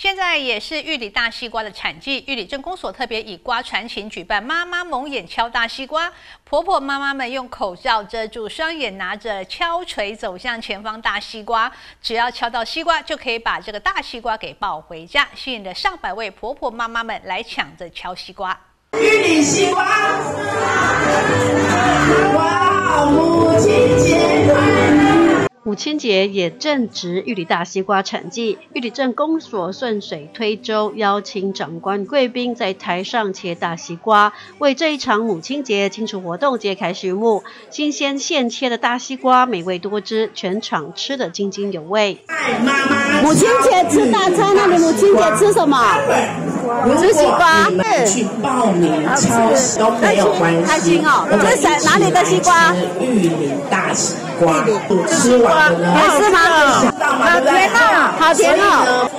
现在也是玉里大西瓜的产季，玉里镇公所特别以瓜传情举办妈妈蒙眼敲大西瓜，婆婆妈妈们用口罩遮住双眼，拿着敲锤走向前方大西瓜，只要敲到西瓜，就可以把这个大西瓜给抱回家，吸引了上百位婆婆妈妈们来抢着敲西瓜。玉里西瓜，亲节也正值玉里大西瓜产季，玉里镇公所顺水推舟，邀请长官贵宾在台上切大西瓜，为这一场母亲节庆祝活动揭开序幕。新鲜现切的大西瓜，美味多汁，全场吃得津津有味。母亲节吃大餐，那你母亲节吃什么？吃西瓜。去报名超市都没有关系。开心哦！这是哪里的西瓜？玉林大西瓜。吃完了。好吃吗？好甜哦，好甜哦，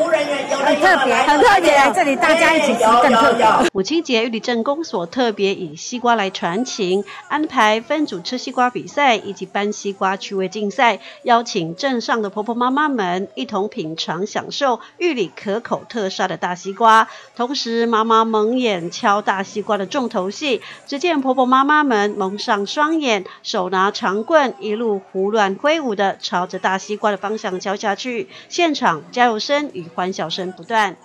很特别，很特别。来这里大家一起吃更特别。母亲节玉里镇公所特别以西瓜来传情，安排分组吃西瓜比赛以及搬西瓜趣味竞赛，邀请镇上的婆婆妈妈们一同品尝享受玉里可口特杀的大西瓜。同时，妈妈蒙眼敲大西瓜的重头戏，只见婆婆妈妈们蒙上双眼，手拿长棍，一路胡乱挥舞的。朝着大西瓜的方向敲下去，现场加油声与欢笑声不断。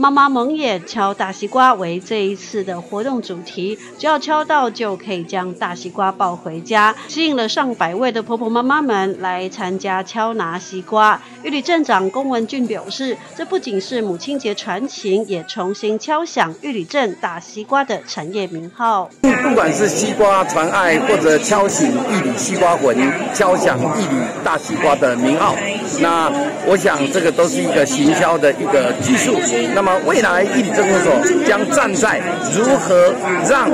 妈妈蒙眼敲大西瓜为这一次的活动主题，只要敲到就可以将大西瓜抱回家，吸引了上百位的婆婆妈妈们来参加敲拿西瓜。玉里镇长龚文俊表示，这不仅是母亲节传情，也重新敲响玉里镇大西瓜的产业名号。不管是西瓜传爱，或者敲醒玉里西瓜魂，敲响玉里大西瓜的名号，那我想这个都是一个行销的一个技术。那么。未来义里镇公所将站在如何让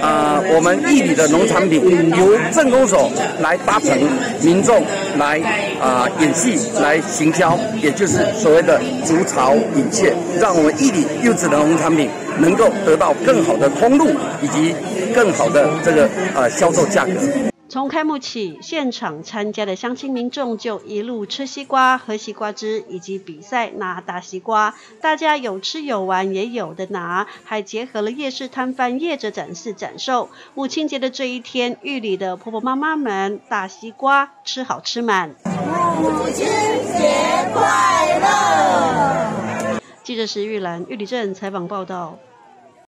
啊我们义里的农产品由镇公所来搭乘民众来啊演戏来行销，也就是所谓的筑巢引切，让我们义里优质的农产品能够得到更好的通路以及更好的这个呃销售价格。从开幕起，现场参加的乡亲民众就一路吃西瓜、喝西瓜汁，以及比赛拿大西瓜。大家有吃有玩，也有的拿，还结合了夜市摊贩业者展示展售。母亲节的这一天，玉里的婆婆妈妈们大西瓜吃好吃满。母亲节快乐！记者石玉兰，玉里镇采访报道。